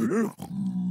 嗯